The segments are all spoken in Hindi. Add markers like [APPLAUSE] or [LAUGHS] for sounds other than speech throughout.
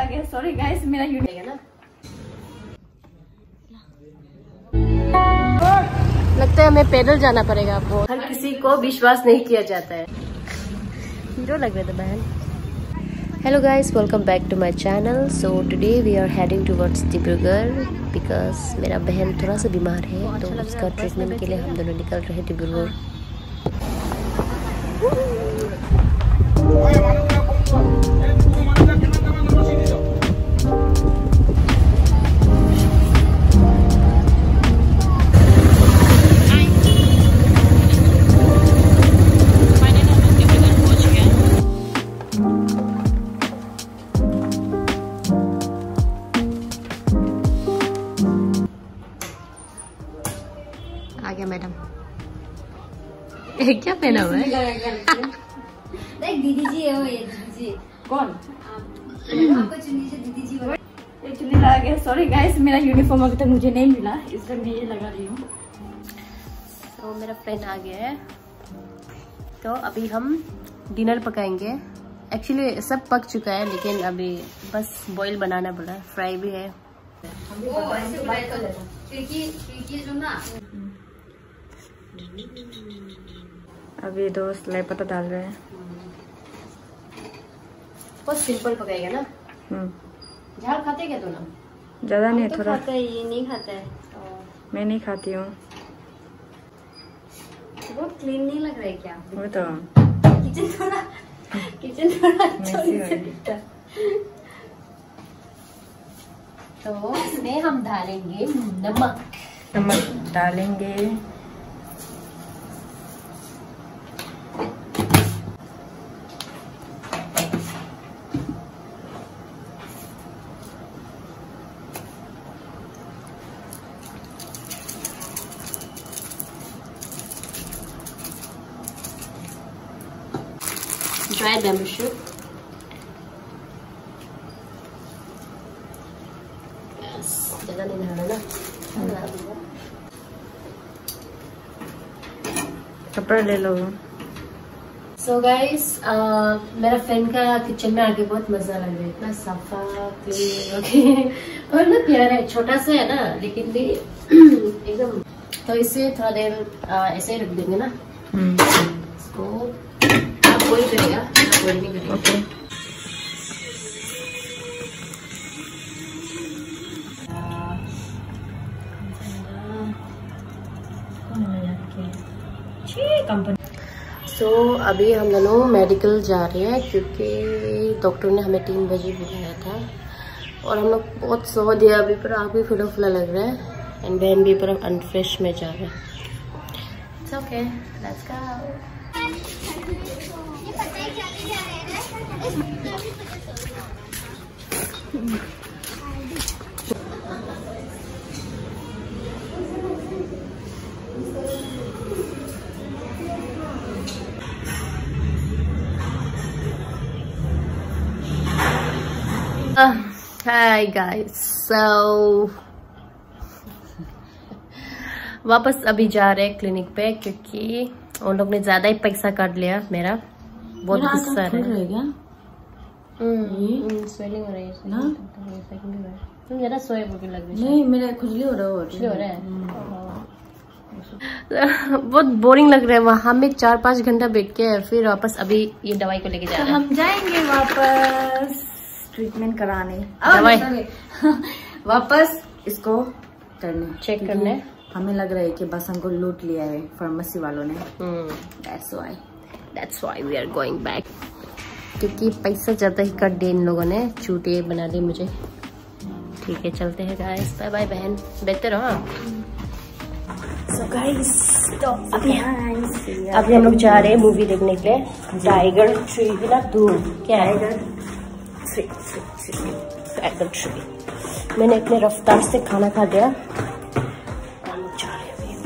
आ गया सॉरी गाइस मेरा यूनिक ना। लगता है हमें पैदल जाना पड़ेगा आपको। हर किसी को विश्वास नहीं किया जाता है। हीरो लग रहे थे बहन। Hello guys welcome back to my channel so today we are heading towards Dibrugarh because मेरा बहन थोड़ा सा बीमार है तो उसका ट्रीटमेंट के लिए हम दोनों निकल रहे हैं डिब्रूगढ़ मैडम। क्या पहना हुआ है? [LAUGHS] दीदी जी है वो ये दीदी कौन? आपको दीदी जी ये चुन्नी आ गया सॉरी गाइस मेरा यूनिफॉर्म अभी तक मुझे नहीं मिला। इसलिए मैं ये लगा रही हूँ। तो मेरा फ्रेंड आ गया है। तो अभी हम डिनर पकाएँगे। एक्चुअली सब पक चुका है लेकिन अभी बस बॉईल बनाना पड़ा। फ्राई भी है। वो ऐसे तो खिड़की जो ना अभी दोस्त लाई पता डाल रहे हैं। बहुत सिंपल पकाएगा ना? हम्म। झाल खाते क्या दोनों ज़्यादा नहीं तो थोड़ा। खाता है ये नहीं खाता है मैं नहीं खाती हूँ। बहुत क्लीन नहीं लग रहा है क्या? वो तो। किचन थोड़ा किचन थोड़ा अच्छा नहीं तो इसमें हम डालेंगे नमक। नमक डालेंगे। डालना ना डाल दूँगा। कपड़ा ले लो सो so गाइस मेरा फ्रेंड का किचन में आके बहुत मज़ा लग रहा है इतना साफा क्लीन ओके और ना प्यारा है छोटा सा है ना लेकिन भी एकदम तो इसे थोड़ा देर uh, ऐसे ही रख देंगे ना इसको आप करेगा बॉईल नहीं करेगा ओके सो so, अभी हम दोनों मेडिकल जा रहे हैं क्योंकि डॉक्टर ने हमें तीन बजे बुलाया था। और हम लोग बहुत सो दिया अभी पर आँख भी फुला फुला लग रहा है। एंड बहन भी पर अनफ्रेश में जा रहे हैं। It's okay. Let's go. Uh, hi guys. So वापस अभी जा रहे हैं क्लिनिक पे क्योंकि उन लोग ने ज़्यादा ही पैसा काट लिया मेरा बहुत गुस्सा है स्वेलिंग हो रही है ना? तुम ज़्यादा सोए बोल लग रही नहीं मेरा खुजली हो रहा है खुजली हो रहा है? [LAUGHS] बहुत बोरिंग लग रहा है वहाँ में चार पाँच घंटा बैठ के फिर वापस अभी ये दवाई को लेके जा तो हम जाएँगे वापस ट्रीटमेंट कराने। दवाई? [LAUGHS] वापस इसको करने। चेक करने। हमें लग रहा है कि बस हमको लूट लिया है फार्मेसी वालों ने। That's why That's why we are going back. क्योंकि पैसा ज़्यादा ही कट दिए इन लोगों ने। चूटे बना दी मुझे। ठीक है चलते हैं गाइस बाय बाय बहन। देखते रहो हाँ। सो गाइस तो अभी अभी हम लोग जा रहे हैं मूवी देखने के लिए। टाइगर थ्री ना? टू क्या है? थ्री टाइगर थ्री मैंने अपने रफ्तार से खाना खा लिया। हम लोग जा रहे हैं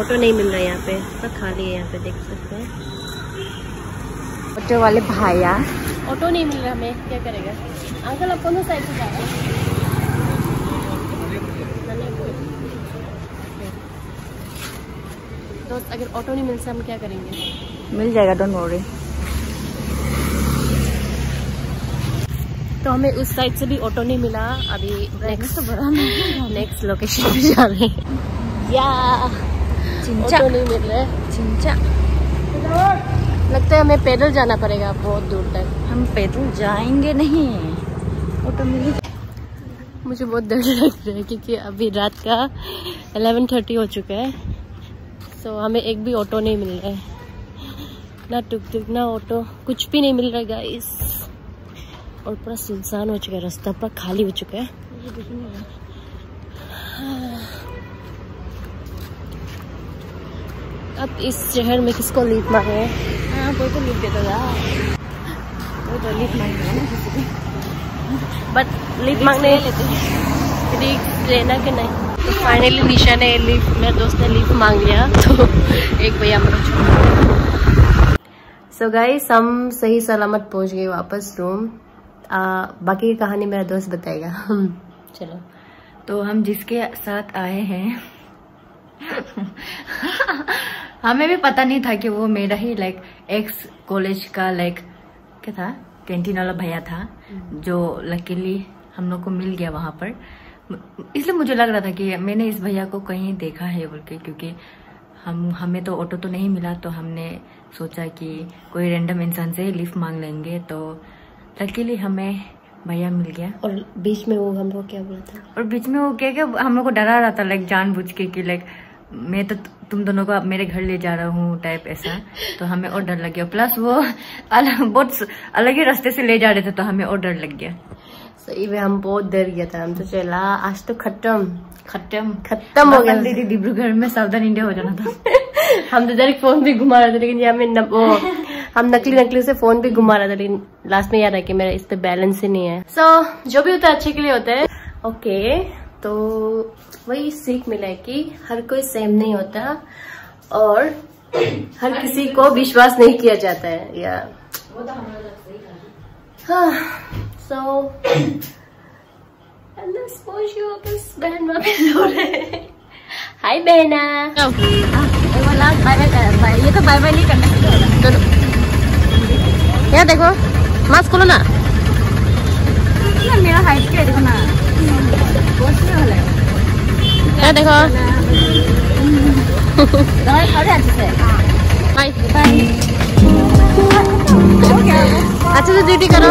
ऑटो नहीं मिल रहा है यहाँ पे। सब खाली है यहाँ पे देख सकते हैं। ऑटो वाले भाइया ऑटो नहीं मिल रहा हमें क्या करेगा? अंकल आप कौन सा साइड से जा रहे हैं? दोस्त अगर ऑटो नहीं मिलता हम क्या करेंगे? मिल जाएगा डोंट वरी तो हमें उस साइड से भी ऑटो नहीं मिला। अभी नेक्स्ट तो बड़ा नेक्स्ट लोकेशन पे जा रहे हैं। या! चिंचा। नहीं मिल रहा है। चिंचा। लगता है हमें पैदल जाना पड़ेगा बहुत दूर तक। हम पैदल जाएँगे नहीं। ऑटो मिल मुझे बहुत डर लग रहा है क्योंकि अभी रात का 11:30 हो चुका है। सो हमें एक भी ऑटो नहीं मिल रहा है। ना टुक टुक ना ऑटो। कुछ भी नहीं मिल रहा है गाइस और पूरा सुनसान हो चुका है रास्ता पूरा खाली हो चुका है। अब इस शहर में किसको लीप मारे हाँ? कोई तो लिख देता था कोई तो ना किसी को। बट लीप मांगने रिक्स लेना कि नहीं? तो फाइनली निशा ने लीफ मेरे दोस्त ने लीफ मांग लिया तो एक भैया मेरा छोड़ सो गाइस हम सही सलामत पहुँच गए वापस रूम आ, बाकी की कहानी मेरा दोस्त बताएगा। [LAUGHS] चलो। तो हम जिसके साथ आए हैं [LAUGHS] [LAUGHS] हमें भी पता नहीं था कि वो मेरा ही लाइक एक्स कॉलेज का लाइक क्या था? कैंटीन वाला भैया था जो लकीली हम लोग को मिल गया वहाँ पर। इसलिए मुझे लग रहा था कि मैंने इस भैया को कहीं देखा है बोल के क्योंकि हम हमें तो ऑटो तो नहीं मिला तो हमने सोचा कि कोई रेंडम इंसान से लिफ्ट मांग लेंगे तो लकीली हमें भैया मिल गया। और बीच में वो हम लोग क्या बोला था? और बीच में वो क्या क्या हम लोग को डरा रहा था लाइक जानबूझ के कि लाइक मैं तो तुम दोनों को मेरे घर ले जा रहा हूँ टाइप ऐसा। तो हमें और डर लग गया। प्लस वो अलग बहुत अलग ही रास्ते से ले जा रहे थे तो हमें और डर लग गया। सही में हम बहुत डर गया था। हम तो चला आज तो खत्म। खत्म। खत्म हो गया। दीदी डिब्रूगढ़ में सावधान इंडिया हो जाना था। [LAUGHS] हम तो डायरेक्ट फ़ोन भी घुमा रहे थे लेकिन यहाँ में वो हम नकली नकली से फ़ोन भी घुमा रहे थे लेकिन लास्ट में याद है कि मेरा इस पे बैलेंस ही नहीं है। सो so, जो भी होता है अच्छे के लिए होता है। ओके तो वही सीख मिला है कि हर कोई सेम नहीं होता और हर किसी को विश्वास नहीं किया जाता है या हाँ सो बहन वापस हो रहे। हाय बहना। ये तो बाय बाय नहीं करना दोनों यहाँ देखो मास्क खोलो ना। मेरा हाइट क्या देखो ना। यहाँ देखो अच्छे से ड्यूटी करो